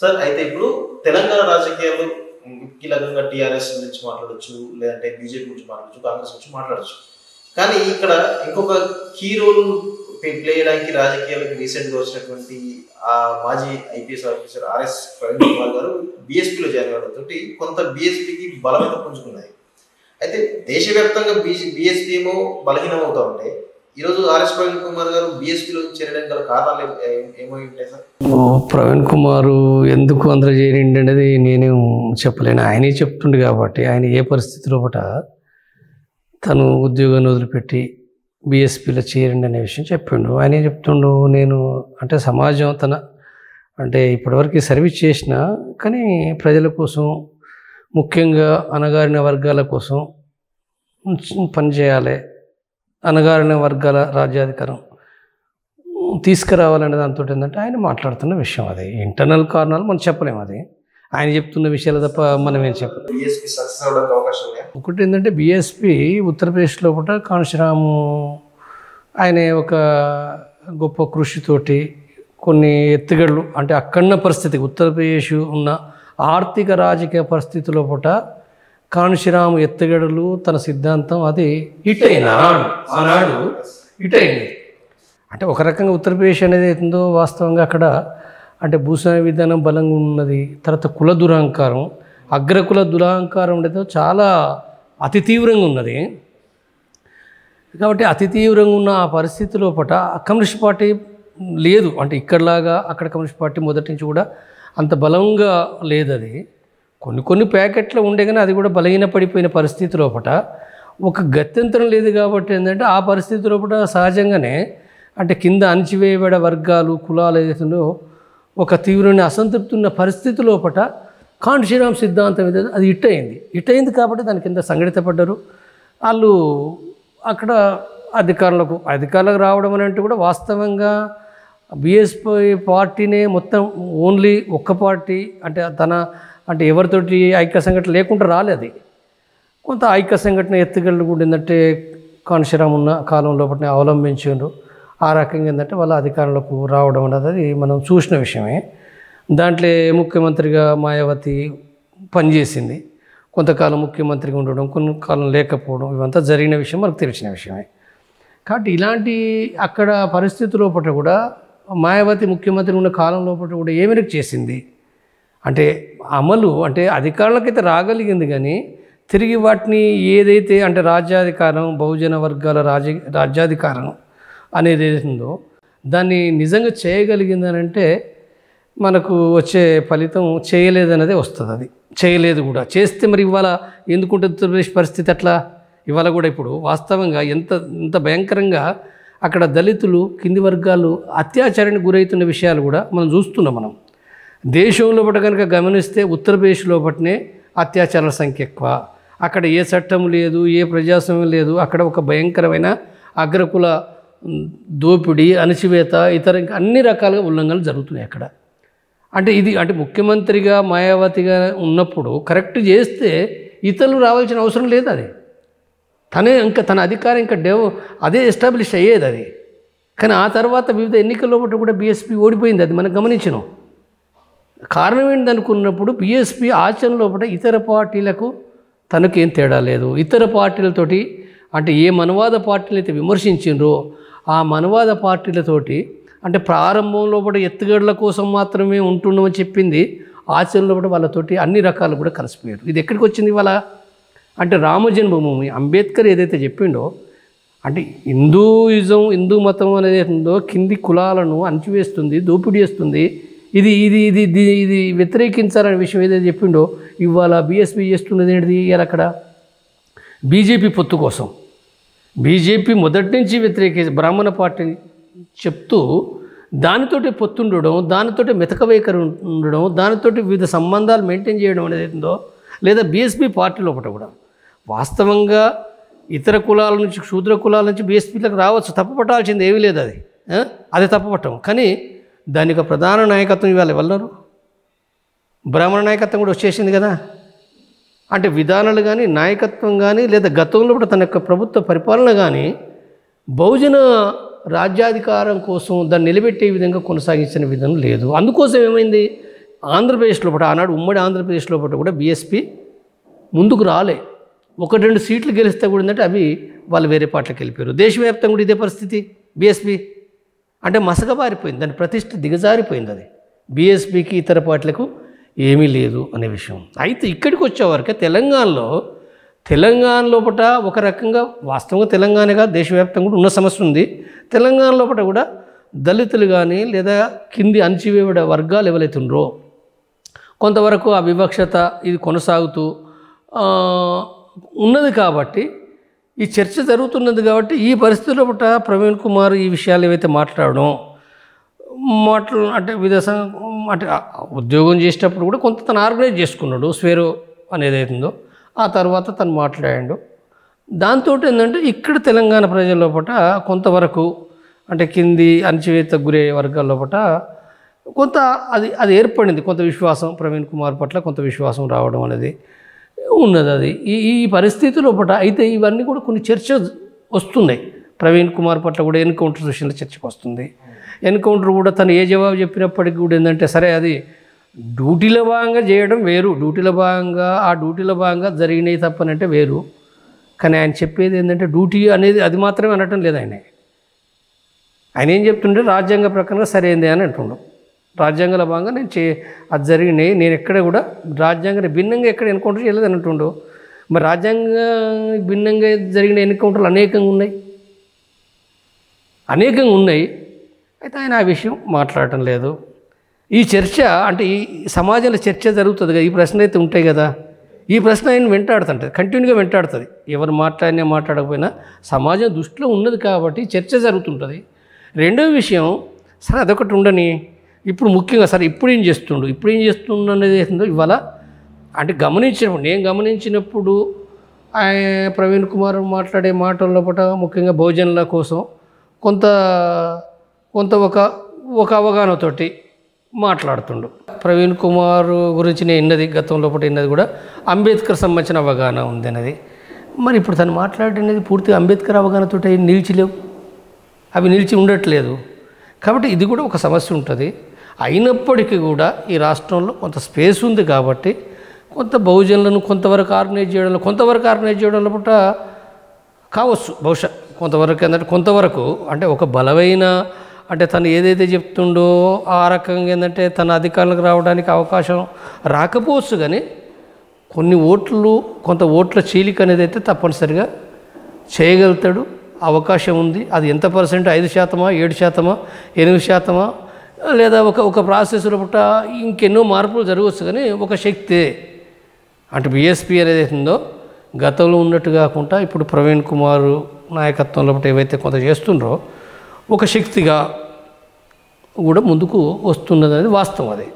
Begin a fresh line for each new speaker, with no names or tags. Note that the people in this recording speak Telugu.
సార్ అయితే ఇప్పుడు తెలంగాణ రాజకీయాలు కీలకంగా టీఆర్ఎస్ గురించి మాట్లాడచ్చు లేదంటే బీజేపీ గురించి మాట్లాడచ్చు కాంగ్రెస్ గురించి మాట్లాడచ్చు. కానీ ఇక్కడ ఇంకొక కీ రోల్ ప్లే చేయడానికి రాజకీయాలకు రీసెంట్గా వచ్చినటువంటి ఆ మాజీ IPS officer RS Praveen Kumar గారు బీఎస్పీలో జాయిన్ అవడంతో కొంత బీఎస్పీకి బలమైన పుంజుకున్నాయి. అయితే దేశవ్యాప్తంగా బీజీ బీఎస్పీ ఏమో బలహీనం అవుతా ఉంటే ఈరోజు ఆర్ఎస్ ప్రవీణ్ కుమార్ గారు బీఎస్పీలో చేరడానికి గల కారణాలు ఏమై ఉంటాయి సార్?
ప్రవీణ్ కుమారు ఎందుకు అందరూ చేరిండి అనేది నేనేం చెప్పలేను. ఆయనే చెప్తుండు కాబట్టి ఆయన ఏ పరిస్థితిలో పట తను ఉద్యోగాన్ని వదిలిపెట్టి బీఎస్పీలో చేరండి అనే విషయం చెప్పిండు. ఆయనే చెప్తుండు నేను అంటే సమాజం తన అంటే ఇప్పటివరకు సర్వీస్ చేసిన కానీ ప్రజల కోసం ముఖ్యంగా అణగారిన వర్గాల కోసం పనిచేయాలి అణగారిన వర్గాల రాజ్యాధికారం తీసుకురావాలనే దాంతో ఏంటంటే ఆయన మాట్లాడుతున్న విషయం అది. ఇంటర్నల్ కారణాలు మనం చెప్పలేము అది. ఆయన చెప్తున్న విషయాలు తప్ప మనం ఏం చెప్పలేం.
బీఎస్పీ సక్సెస్ అవడానికి అవకాశం ఉన్నాయా
ఒకటి ఏంటంటే బీఎస్పీ ఉత్తరప్రదేశ్ లోపల కాంశీరాము ఆయన ఒక గొప్ప కృషితోటి కొన్ని ఎత్తుగడలు అంటే అక్కడున్న పరిస్థితి ఉత్తరప్రదేశ్ ఉన్న ఆర్థిక రాజకీయ పరిస్థితి లోపల కాంశీరాము ఎత్తుగడలు తన సిద్ధాంతం అది హిట్ అయిన ఆనాడు ఇటైంది. అంటే ఒక రకంగా ఉత్తరప్రదేశ్ అనేది అవుతుందో వాస్తవంగా అక్కడ అంటే భూస్వామి విధానం బలంగా ఉన్నది తర్వాత కుల దురహంకారం అగ్రకుల దురహంకారం ఉండేదో చాలా అతి తీవ్రంగా ఉన్నది. కాబట్టి అతి తీవ్రంగా ఉన్న ఆ పరిస్థితి లోపల కమ్యూనిస్ట్ పార్టీ లేదు. అంటే ఇక్కడలాగా అక్కడ కమ్యూనిస్ట్ పార్టీ మొదటి నుంచి కూడా అంత బలంగా లేదు అది కొన్ని కొన్ని ప్యాకెట్లు ఉండే కానీ అది కూడా బలహీన పడిపోయిన పరిస్థితి లోపల ఒక గత్యంతరం లేదు కాబట్టి ఏంటంటే ఆ పరిస్థితి లోపల సహజంగానే అంటే కింద అణచివేయబడ వర్గాలు కులాలు ఏదైతుందో ఒక తీవ్రమైన అసంతృప్తి ఉన్న పరిస్థితి లోపల కాంశీరామ్ సిద్ధాంతం ఏదైతే అది ఇట్ అయింది. ఇట్ అయింది కాబట్టి దాని కింద సంఘటితపడ్డారు. వాళ్ళు అక్కడ అధికారులకు అధికారులకు రావడం అని అంటే కూడా వాస్తవంగా బీఎస్పీ పార్టీనే మొత్తం ఓన్లీ ఒక్క పార్టీ అంటే తన అంటే ఎవరితోటి ఐక్య సంఘటన లేకుండా రాలేదు. కొంత ఐక్య సంఘటన ఎత్తుగడలు కూడా ఏంటంటే కాన్షిరామ్ ఉన్న కాలం అవలంబించారు ఆ రకంగా ఏంటంటే వాళ్ళ అధికారంలోకి రావడం అనేది అది మనం చూసిన విషయమే. దాంట్లో ముఖ్యమంత్రిగా మాయావతి పనిచేసింది. కొంతకాలం ముఖ్యమంత్రిగా ఉండడం కొంతకాలం లేకపోవడం ఇవంతా జరిగిన విషయం మనకు తెలిసిన విషయమే. కాబట్టి ఇలాంటి అక్కడ పరిస్థితి లోపల కూడా మాయావతి ముఖ్యమంత్రి ఉన్న కాలం లోపల కూడా ఏ చేసింది? అంటే అమలు అంటే అధికారులకైతే రాగలిగింది కానీ తిరిగి వాటిని ఏదైతే అంటే రాజ్యాధికారం బహుజన వర్గాల రాజ రాజ్యాధికారం అనేది ఏదైతుందో దాన్ని నిజంగా చేయగలిగిందని అంటే మనకు వచ్చే ఫలితం చేయలేదన్నదే వస్తుంది అది. చేయలేదు కూడా. చేస్తే మరి ఇవాళ ఎందుకుంటే ఉత్తరప్రదేశ్ పరిస్థితి అట్లా? ఇవాళ కూడా ఇప్పుడు వాస్తవంగా ఎంత ఎంత భయంకరంగా అక్కడ దళితులు కింది వర్గాలు అత్యాచారానికి గురవుతున్న విషయాలు కూడా మనం చూస్తున్నాం మనం. దేశంలో లోపల కనుక గమనిస్తే ఉత్తరప్రదేశ్ లోపటనే అత్యాచారాల సంఖ్య ఎక్కువ. అక్కడ ఏ చట్టం లేదు ఏ ప్రజాస్వామ్యం లేదు అక్కడ ఒక భయంకరమైన అగ్రకుల దోపిడీ అణచివేత ఇతర ఇంకా అన్ని రకాలుగా ఉల్లంఘనలు జరుగుతున్నాయి అక్కడ. అంటే ఇది అంటే ముఖ్యమంత్రిగా మాయావతిగా ఉన్నప్పుడు కరెక్ట్ చేస్తే ఇతరులు రావాల్సిన అవసరం లేదు అది. తనే ఇంకా తన అధికారం ఇంకా డెవ అదే ఎస్టాబ్లిష్ అయ్యేది అది. కానీ ఆ తర్వాత వివిధ ఎన్నికల్లో కూడా బీఎస్పీ ఓడిపోయింది అది మనం గమనించినాం. కారణం ఏంటనుకున్నప్పుడు బీఎస్పీ ఆచరణ లోపల ఇతర పార్టీలకు తనకేం తేడా లేదు. ఇతర పార్టీలతోటి అంటే ఏ మనవాద పార్టీలు అయితే విమర్శించిండ్రో ఆ మనవాద పార్టీలతోటి అంటే ప్రారంభంలో కూడా ఎత్తుగడల కోసం మాత్రమే ఉంటుండమని చెప్పింది. ఆచరణలో కూడా వాళ్ళతోటి అన్ని రకాలు కూడా కలిసిపోయారు. ఇది ఎక్కడికి వచ్చింది వాళ్ళ అంటే రామ జన్మభూమి అంబేద్కర్ ఏదైతే చెప్పిండో అంటే హిందూయిజం హిందూ మతం అనేది ఉందో కింది కులాలను అణచివేస్తుంది దోపిడీ చేస్తుంది. ఇది ఇది ఇది ఇది ఇది వ్యతిరేకించాలనే విషయం ఏదైతే చెప్పిండో ఇవాళ బీఎస్పీ చేస్తున్నది ఏంటిది? ఇవాళ అక్కడ బీజేపీ పొత్తు కోసం. బీజేపీ మొదటి నుంచి వ్యతిరేకి బ్రాహ్మణ పార్టీని చెప్తూ దానితోటి పొత్తుండడం దానితోటి మెతక ఉండడం దానితోటి వివిధ సంబంధాలు మెయింటైన్ చేయడం అనేది ఏందో లేదా బీఎస్పీ పార్టీ లోపల కూడా. వాస్తవంగా ఇతర కులాల నుంచి శూద్ర కులాల నుంచి బీఎస్పీలకు రావచ్చు. తప్పుపట్టాల్సింది ఏమీ లేదు అది. అది తప్పుపట్టం. కానీ దానికి ప్రధాన నాయకత్వం ఇవాళ వెళ్ళరు బ్రాహ్మణ నాయకత్వం కూడా వచ్చేసింది కదా. అంటే విధానాలు కానీ నాయకత్వం కానీ లేదా గతంలో కూడా తన యొక్క ప్రభుత్వ పరిపాలన కానీ బహుజన రాజ్యాధికారం కోసం దాన్ని నిలబెట్టే విధంగా కొనసాగించిన విధం లేదు. అందుకోసం ఏమైంది? ఆంధ్రప్రదేశ్ లోపల ఆనాడు ఉమ్మడి ఆంధ్రప్రదేశ్ లోపల కూడా బీఎస్పీ ముందుకు రాలే. ఒకటి రెండు సీట్లు గెలిస్తే కూడా ఏంటంటే అవి వాళ్ళు వేరే పార్టీలకు వెళ్ళిపోయారు. దేశవ్యాప్తంగా కూడా ఇదే పరిస్థితి బీఎస్పీ అంటే మసకబారిపోయింది దాని ప్రతిష్ట దిగజారిపోయింది అది. బీఎస్పీకి ఇతర పార్టీలకు ఏమీ లేదు అనే విషయం. అయితే ఇక్కడికి వచ్చేవరకే తెలంగాణలో తెలంగాణ లోపల ఒక రకంగా వాస్తవంగా తెలంగాణగా దేశవ్యాప్తంగా కూడా ఉన్న సమస్య ఉంది. తెలంగాణ లోపల కూడా దళితులు కానీ లేదా కింది అణచివేయబడే వర్గాలు ఎవరైతే కొంతవరకు ఆ వివక్షత ఇది కొనసాగుతూ ఉన్నది కాబట్టి ఈ చర్చ జరుగుతున్నది కాబట్టి ఈ పరిస్థితిలో పుట్ట ప్రవీణ్ కుమార్ ఈ విషయాలు ఏవైతే మాట్లాడడం మాట్లా అంటే విదేశం అంటే ఉద్యోగం చేసేటప్పుడు కూడా కొంత తను ఆర్గనైజ్ చేసుకున్నాడు స్వేరో అనేది అవుతుందో ఆ తర్వాత తను మాట్లాడాడు. దాంతో ఏంటంటే ఇక్కడ తెలంగాణ ప్రజల పట కొంతవరకు అంటే కింది అణచివేత గురే వర్గాల పట కొంత అది అది ఏర్పడింది కొంత విశ్వాసం ప్రవీణ్ కుమార్ పట్ల కొంత విశ్వాసం రావడం అనేది. ఉన్నది అది. ఈ ఈ పరిస్థితి లోపల అయితే ఇవన్నీ కూడా కొన్ని చర్చ వస్తున్నాయి. ప్రవీణ్ కుమార్ పట్ల కూడా ఎన్కౌంటర్ విషయంలో చర్చకు వస్తుంది. ఎన్కౌంటర్ కూడా తను ఏ జవాబు చెప్పినప్పటికీ కూడా ఏంటంటే సరే అది డ్యూటీలో భాగంగా చేయడం వేరు. డ్యూటీలో భాగంగా ఆ డ్యూటీలో భాగంగా జరిగినవి తప్పనంటే వేరు. కానీ ఆయన చెప్పేది ఏంటంటే డ్యూటీ అనేది అది మాత్రమే అనటం లేదు ఆయన ఆయన ఏం చెప్తుంటే రాజ్యాంగ ప్రకారంగా సరైంది అని అంటుండు. రాజ్యాంగంలో భాగంగా నేను చే అది జరిగినాయి నేను ఎక్కడ కూడా రాజ్యాంగాన్ని భిన్నంగా ఎక్కడ ఎన్కౌంటర్ చేయలేదు అని మరి రాజ్యాంగ భిన్నంగా జరిగిన ఎన్కౌంటర్లు అనేకంగా ఉన్నాయి. అనేకంగా ఉన్నాయి. అయితే ఆయన ఆ విషయం మాట్లాడటం లేదు. ఈ చర్చ అంటే ఈ సమాజంలో చర్చ జరుగుతుంది కదా. ఈ ప్రశ్న అయితే ఉంటాయి కదా. ఈ ప్రశ్న ఆయన వెంటాడుతుంటుంది. కంటిన్యూగా వెంటాడుతుంది. ఎవరు మాట్లాడినా మాట్లాడకపోయినా సమాజం దృష్టిలో ఉన్నది కాబట్టి చర్చ జరుగుతుంటుంది. రెండో విషయం సరే అదొకటి ఉండని. ఇప్పుడు ముఖ్యంగా సరే ఇప్పుడు ఏం చేస్తుండు? ఇప్పుడు ఏం చేస్తుండు అనేది ఏందో ఇవాళ అంటే గమనించినప్పుడు నేను గమనించినప్పుడు ఆయన ప్రవీణ్ కుమార్ మాట్లాడే మాటల పట ముఖ్యంగా భోజనాల కోసం కొంత కొంత ఒక ఒక అవగాహనతోటి మాట్లాడుతుండు. ప్రవీణ్ కుమార్ గురించి నేను ఇన్నది గతంలో ఒకటి ఇన్నది కూడా అంబేద్కర్ సంబంధించిన అవగాహన ఉంది అన్నది. మరి ఇప్పుడు తను మాట్లాడినది పూర్తిగా అంబేద్కర్ అవగాహనతో నిలిచిలేవు. అవి నిలిచి ఉండట్లేదు. కాబట్టి ఇది కూడా ఒక సమస్య ఉంటుంది. అయినప్పటికీ కూడా ఈ రాష్ట్రంలో కొంత స్పేస్ ఉంది కాబట్టి కొంత బహుజనులను కొంతవరకు ఆర్గనైజ్ చేయడంలో కొంతవరకు ఆర్గనైజ్ చేయడంలో పూట కావచ్చు. బహుశా కొంతవరకు ఏంటంటే కొంతవరకు అంటే ఒక బలమైన అంటే తను ఏదైతే చెప్తుండో ఆ రకంగా ఏంటంటే తన అధికారులకు రావడానికి అవకాశం రాకపోవచ్చు కానీ కొన్ని ఓట్లు కొంత ఓట్ల చీలిక అనేది అయితే తప్పనిసరిగా చేయగలుగుతాడు. అవకాశం ఉంది. అది ఎంత పర్సెంట్? ఐదు శాతమా? ఏడు శాతమా? ఎనిమిది శాతమా? లేదా ఒక ఒక ప్రాసెస్లో పుట్ట ఇంకెన్నో మార్పులు జరగవచ్చు కానీ ఒక శక్తి. అంటే బీఎస్పీ అనేది ఉందో గతంలో ఉన్నట్టు కాకుండా ఇప్పుడు ప్రవీణ్ కుమార్ నాయకత్వంలో ఏవైతే కొంత చేస్తుండ్రో ఒక శక్తిగా కూడా ముందుకు వస్తున్నది అనేది వాస్తవం అది.